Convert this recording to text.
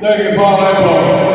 Thank you, Paul Apple.